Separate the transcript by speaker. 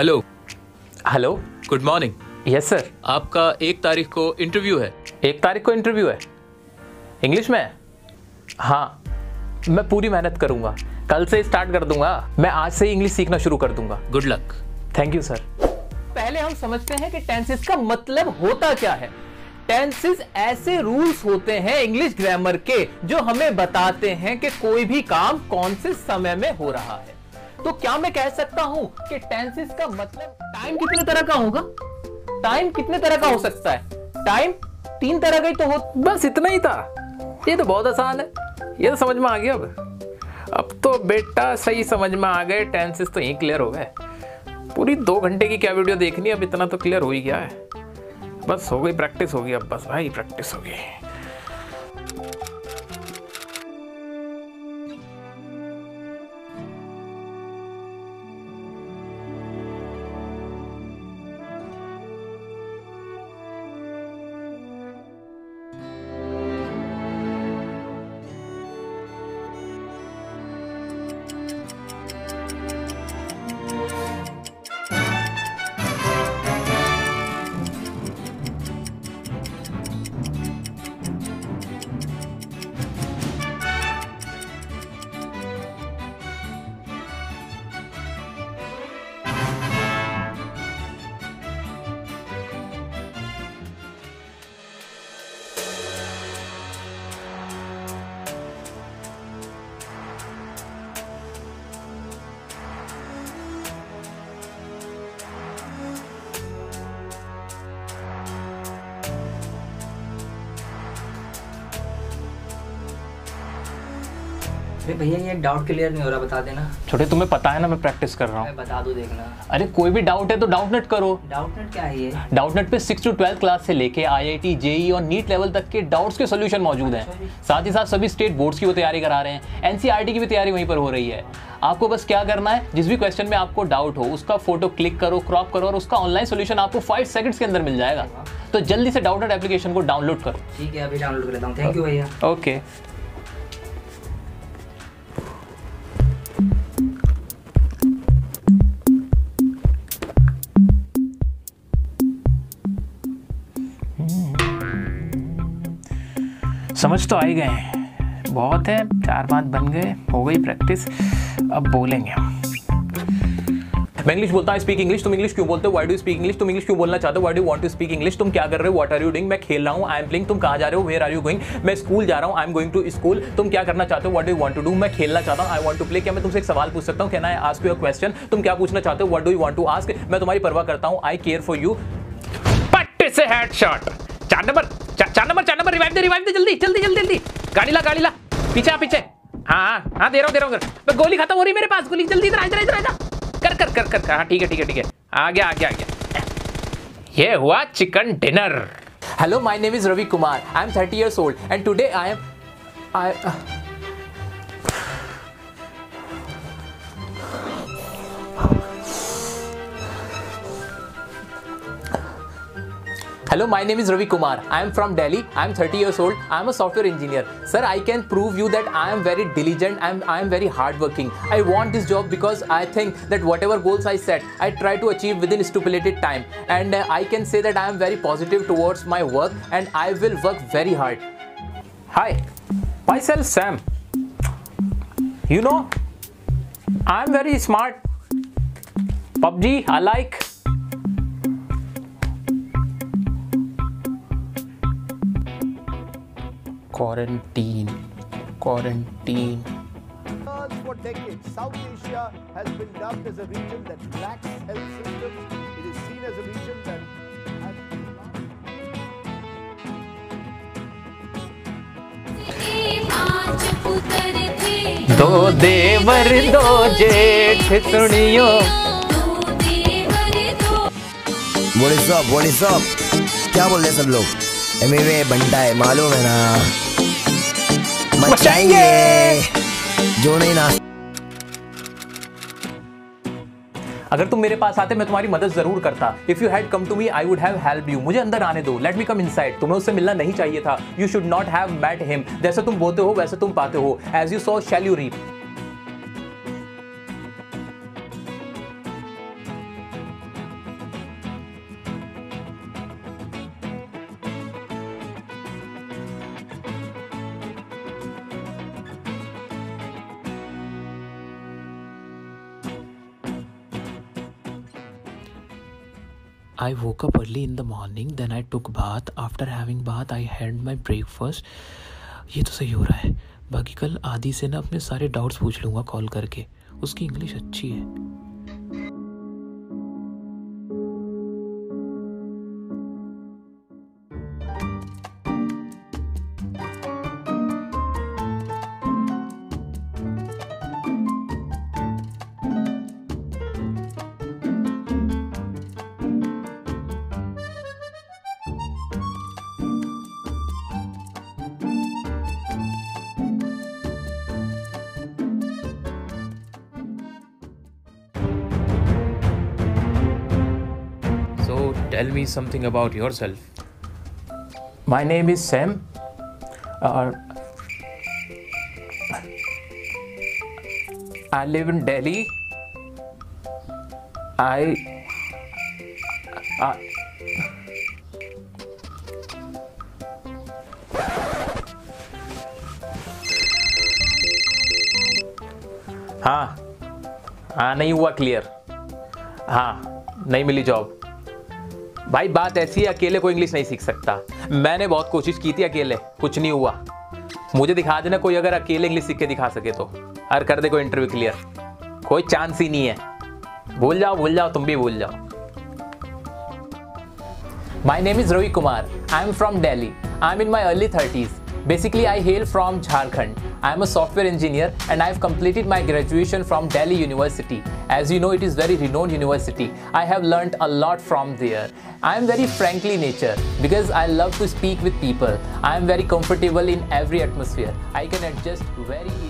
Speaker 1: Hello
Speaker 2: hello
Speaker 1: good morning
Speaker 2: yes sir
Speaker 1: आपका एक तारीख को इंटरव्यू है।
Speaker 2: एक तारीख को इंटरव्यू है। इंग्लिश में? हाँ। मैं पूरी मेहनत करूँगा। कल से स्टार्ट कर दूँगा। मैं आज से ही इंग्लिश सीखना शुरू कर दूँगा।
Speaker 1: Good luck
Speaker 2: thank you sir पहले हम समझते हैं कि टेंसेस का मतलब होता क्या है। टेंसेस ऐसे रूल्स होते हैं इंग्लिश ग्रामर के जो हमें बताते हैं कि कोई भी काम कौन से समय में हो रहा है। तो क्या मैं कह सकता हूँ कि टेंसेस का मतलब टाइम कितने तरह का होगा? टाइम कितने तरह का हो सकता है? टाइम तीन तरह का ही तो हो बस इतना ही था। ये तो बहुत आसान है। ये तो समझ में आ गया अब। अब तो बेटा सही समझ में आ गए। टेंसेस तो यही क्लियर हो गए। पूरी दो घंटे की क्या वीडियो देखनी अब इतना तो क्लियर हो ही गया है। बस हो गई प्रैक्टिस हो गई अब। बस भाई प्रैक्टिस हो गई।
Speaker 3: अरे भैया ये डाउट क्लियर नहीं हो रहा बता देना।
Speaker 2: छोटे तुम्हें पता है ना मैं प्रैक्टिस कर रहा हूँ।
Speaker 3: बता दूँ देखना।
Speaker 2: अरे कोई भी डाउट है तो डाउट नेट करो।
Speaker 3: डाउट नेट क्या है ये?
Speaker 2: डाउटनेट पे सिक्स टू ट्वेल्थ क्लास से लेके आईआईटी जेई और नीट लेवल तक के डाउट्स के सोल्यूशन मौजूद हैं। साथ ही साथ सभी स्टेट बोर्ड्स की वो तैयारी करा रहे हैं। एनसीईआरटी की भी तैयारी वहीं पर हो रही है। आपको बस क्या करना है जिस भी क्वेश्चन में आपको डाउट हो उसका फ़ोटो क्लिक करो क्रॉप करो और उसका ऑनलाइन सोल्यूशन आपको फाइव सेकंड्स के अंदर मिल जाएगा। तो जल्दी से डाउट एप्लीकेशन को डाउनलोड करो।
Speaker 3: ठीक है अभी डाउनलोड कर लेता हूँ। थैंक यू भैया।
Speaker 2: ओके समझ तो आ ही गए बहुत है, चार पाँच बन गए, हो गई प्रैक्टिस अब बोलेंगे मैं इंग्लिश बोलता हूँ स्पीक इंग्लिश तुम इंग्लिश क्यों बोलते हो? वाई डू स्पीक इंग्लिश तुम इंग्लिश क्यों बोलना चाहते हो? Why do want to speak English तुम क्या कर रहे हो? व्हाट आर यू डूइंग मैं खेल रहा हूँ आई एम प्लेइंग तुम कहाँ जा रहे हो? वेयर आर यू गोइंग मैं स्कूल जा रहा हूँ I am going to school तुम क्या करना चाहते हो? What do want to do मैं खेलना चाहता हूँ आई वॉन्ट टू प्ले क्या मैं तुमसे एक सवाल पूछ सकता हूँ? Can I ask you a question तुम क्या पूछना चाहते हो? What do want to ask मैं तुम्हारी परवाह करता हूँ आई केयर फॉर यू पट्टे से नंबर चार चार नंबर. चार नंबर रिवाइव दे रिवाइव दे, जल्दी जल्दी जल्दी जल्दी। गाड़ी ला गाड़ी ला। पीछे पीछे। हाँ हाँ दे रहा हूँ, दे रहा हूँ गोली खत्म हो रही मेरे पास, गोली। जल्दी इधर इधर इधर कर कर कर कर हाँ ठीक है ठीक है ठीक है। आ गया आ गया आ गया। ये हुआ chicken dinner. Hello my name is Ravi Kumar I am thirty years old and today I am I Hello, my name is Ravi Kumar. I am from Delhi. I am 30 years old. I am a software engineer. Sir, I can prove you that I am very diligent and I am very hardworking. I want this job because I think that whatever goals I set, I try to achieve within stipulated time. And uh, I can say that I am very positive towards my work and I will work very hard. Hi, myself Sam. You know, I am very smart. PUBG, I like. Quarantine quarantine
Speaker 4: For decades, South Asia has been dubbed as a region that lacks health systems. It is seen as a region that
Speaker 2: दो देवर दो जेठ सुनियो
Speaker 5: What is up? What is up? क्या बोल रहे सब लोग एमवे बंटा है मालूम है ना मचाएँगे जो नहीं ना
Speaker 2: अगर तुम मेरे पास आते मैं तुम्हारी मदद ज़रूर करता। If you had come to me I would have help you मुझे अंदर आने दो। लेट मी कम इनसाइड तुम्हें उससे मिलना नहीं चाहिए था। You should not have met him जैसे तुम बोते हो वैसे तुम पाते हो। As you sow shall you reap I woke up early in the morning then I took bath after having bath I had my breakfast ये तो सही हो रहा है। बाकी कल आदि से ना अपने सारे डाउट्स पूछ लूँगा कॉल करके। उसकी इंग्लिश अच्छी है।
Speaker 1: Tell me something about yourself.
Speaker 2: My name is Sam. Uh, I live in Delhi. I. I हाँ हाँ नहीं हुआ क्लियर हाँ नहीं मिली जॉब भाई, बात ऐसी है, अकेले कोई इंग्लिश नहीं सीख सकता। मैंने बहुत कोशिश की थी अकेले, कुछ नहीं हुआ। मुझे दिखा देना, कोई अगर अकेले इंग्लिश सीख के दिखा सके तो। अरे कर दे कोई इंटरव्यू क्लियर कोई चांस ही नहीं है। भूल जाओ भूल जाओ, तुम भी भूल जाओ। My name is Rohit Kumar I am from Delhi I am in my early 30s. Basically, I hail from Jharkhand. I am a software engineer and I have completed my graduation from Delhi University. As you know, it is very renowned university. I have learnt a lot from there. I am very frankly nature because I love to speak with people. I am very comfortable in every atmosphere. I can adjust very easily.